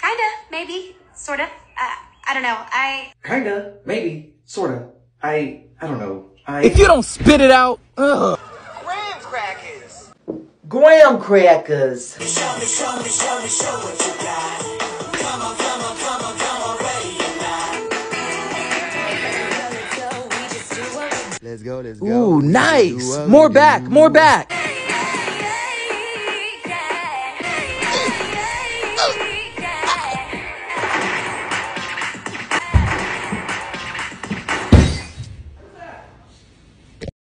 Kinda, maybe, sorta. Uh, I don't know. I. Kinda, maybe, sorta. I, I don't know. I. If you don't spit it out, ugh. Graham crackers. Graham crackers. Let's go, let's go. Ooh, nice. More back, more back.